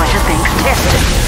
whole of things tested.